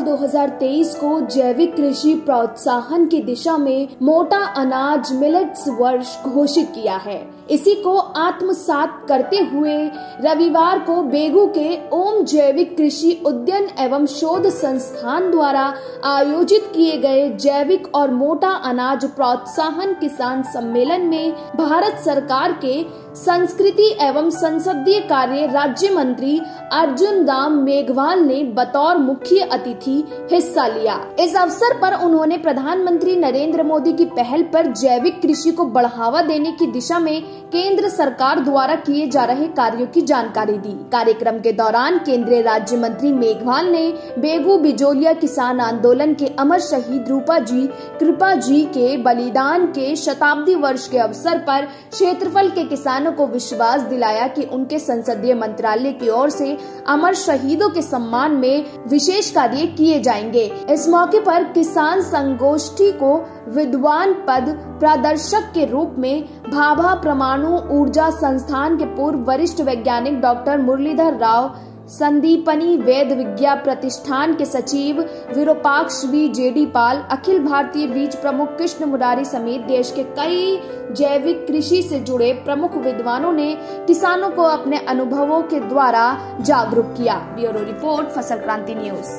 2023 को जैविक कृषि प्रोत्साहन की दिशा में मोटा अनाज मिलेट्स वर्ष घोषित किया है। इसी को आत्मसात करते हुए रविवार को बेगू के ओम जैविक कृषि उद्यन एवं शोध संस्थान द्वारा आयोजित किए गए जैविक और मोटा अनाज प्रोत्साहन किसान सम्मेलन में भारत सरकार के संस्कृति एवं संसदीय कार्य राज्य मंत्री अर्जुन राम मेघवाल ने बतौर मुख्य अतिथि हिस्सा लिया। इस अवसर पर उन्होंने प्रधानमंत्री नरेंद्र मोदी की पहल पर जैविक कृषि को बढ़ावा देने की दिशा में केंद्र सरकार द्वारा किए जा रहे कार्यों की जानकारी दी। कार्यक्रम के दौरान केंद्रीय राज्य मंत्री मेघवाल ने बेगू बिजोलिया किसान आंदोलन के अमर शहीद रूपा जी, कृपा जी के बलिदान के शताब्दी वर्ष के अवसर पर क्षेत्रफल के किसानों को विश्वास दिलाया कि उनके संसदीय मंत्रालय की ओर से अमर शहीदों के सम्मान में विशेष कार्य किए जाएँगे। इस मौके पर किसान संगोष्ठी को विद्वान पद प्रदर्शक के रूप में भाभा परमाणु ऊर्जा संस्थान के पूर्व वरिष्ठ वैज्ञानिक डॉक्टर मुरलीधर राव संदीपनी वेद विज्ञा प्रतिष्ठान के सचिव विरोपाक्ष वी. जेडी पाल अखिल भारतीय बीज प्रमुख कृष्ण मुरारी समेत देश के कई जैविक कृषि से जुड़े प्रमुख विद्वानों ने किसानों को अपने अनुभवों के द्वारा जागरूक किया। ब्यूरो रिपोर्ट, फ़सल क्रांति न्यूज़।